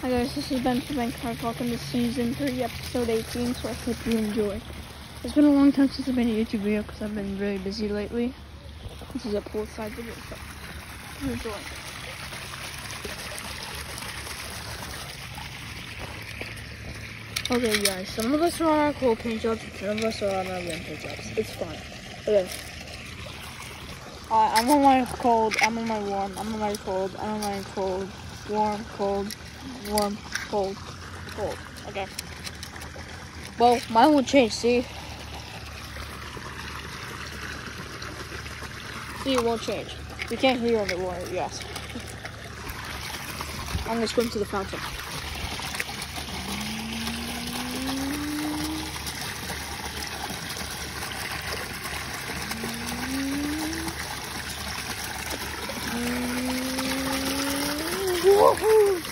Hi guys, this is Ben from Bangkok. Welcome to season 3, episode 18, so I hope you enjoy. It's been a long time since I've made a YouTube video because I've been really busy lately. This is a poolside video, so enjoy. Okay guys, some of us are on our cold paint jobs, some of us are on our winter jobs. It's fine. Okay. Uh, I'm on my cold, I'm on my warm, I'm on my cold, I'm on my cold, warm, cold, warm, cold, cold. Okay. Well, mine won't change, see? See, it won't change. You can't hear underwater, yes. I'm gonna swim to the fountain. Woohoo!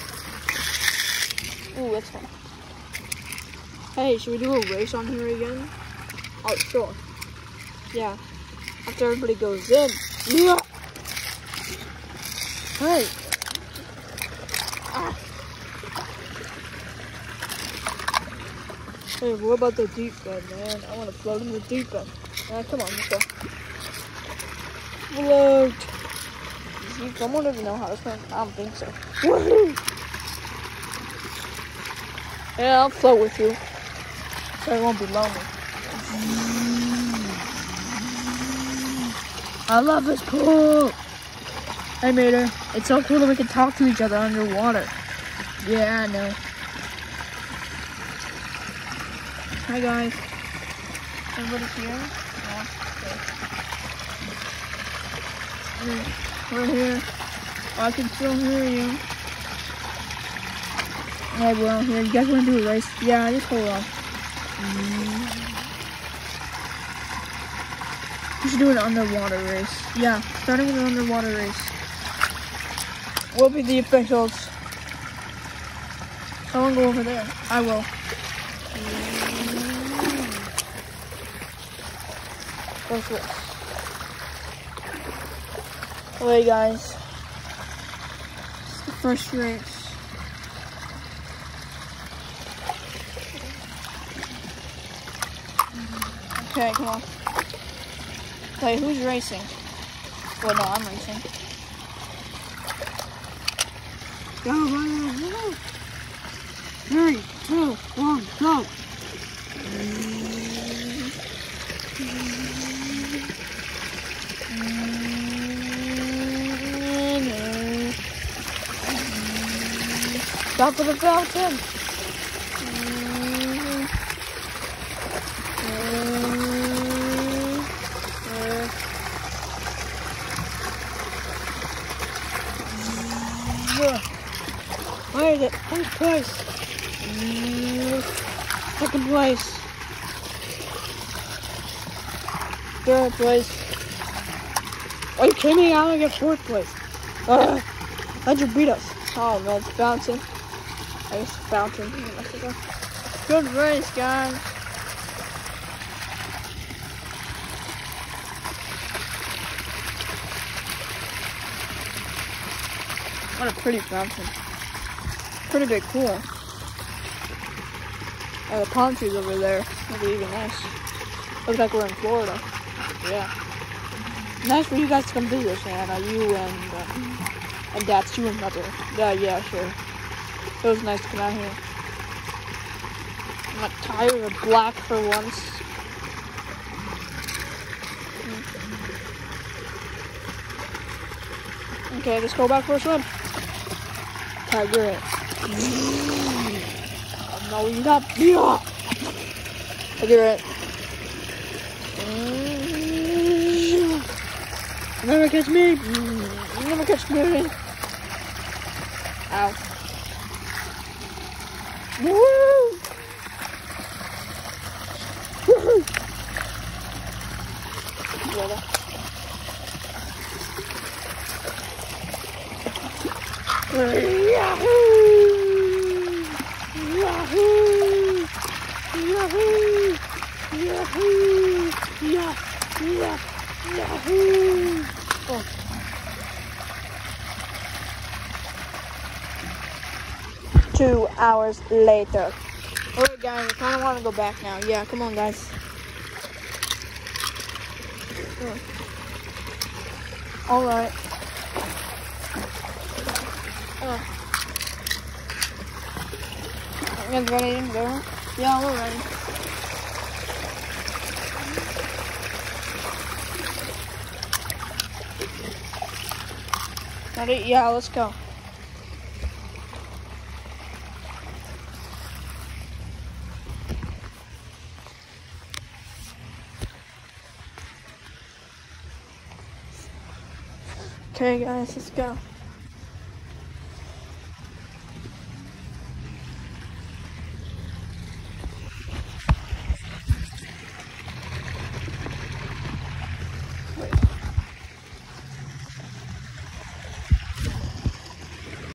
Ooh, that's fun. Hey, should we do a race on here again? Oh, sure. Yeah. After everybody goes in. Yeah. Hey. Ah. Hey, what about the deep end, man? I want to float in the deep end. Yeah, come on, let's go. Float. Doesn't know how to swim. I don't think so. Woohoo! Yeah, I'll float with you. So I won't be lonely. I love this pool. Hey, Mater. It's so cool that we can talk to each other underwater. Yeah, I know. Hi, guys. Everybody here? Yeah. Okay. We're here. I can still hear you. Hey, well, here. You guys want to do a race? Yeah, just hold on. We should do an underwater race. Yeah, starting with an underwater race. We'll be the officials. Someone go over there. I will. What's this? Okay, guys. It's the first race. Okay, come on. Okay, who's racing? Well, no, I'm racing. Go, go, go, go. Three, two, one, go. Stop for the fountain. Where is it? First place. Second place. Third place. Are you kidding me? I'm gonna get fourth place. Uh, how'd you beat us? Oh man, it's fountain. I guess fountain. Good race, guys. What a pretty fountain. Pretty big pool. Oh, the palm trees over there. That'd be even nice. Looks like we're in Florida. Yeah. Nice for you guys to come visit, Shanna. You and, uh, and that's you and mother. Yeah, yeah, sure. It was nice to come out here. I'm not tired of black for once. Okay, let's go back for a swim. Tiger. No, you not. Yeah. Tiger. Never catch me. Never catch me. Ow. Woo! Woohoo! Brother. Yahoo! Yahoo! Yahoo! Yahoo! Yah! Yah! Yahoo! Oh. two hours later. Alright guys, I kinda wanna go back now. Yeah, come on guys. Alright. You guys ready to go? Yeah, we're ready. Ready? Yeah, let's go. Okay, guys, let's go.